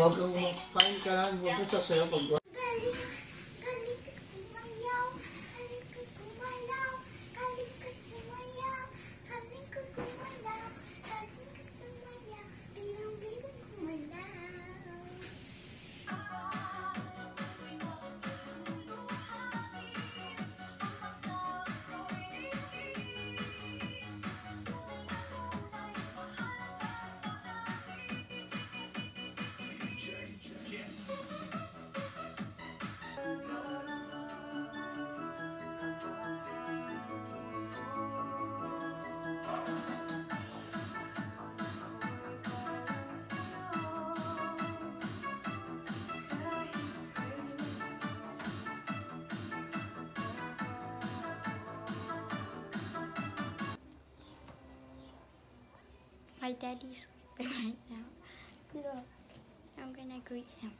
我跟我翻译，跟他 mau paling. My daddy's sleeping right now. Look, I'm gonna greet him.